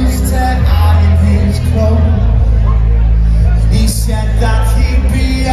in his clothes. And he said that he'd be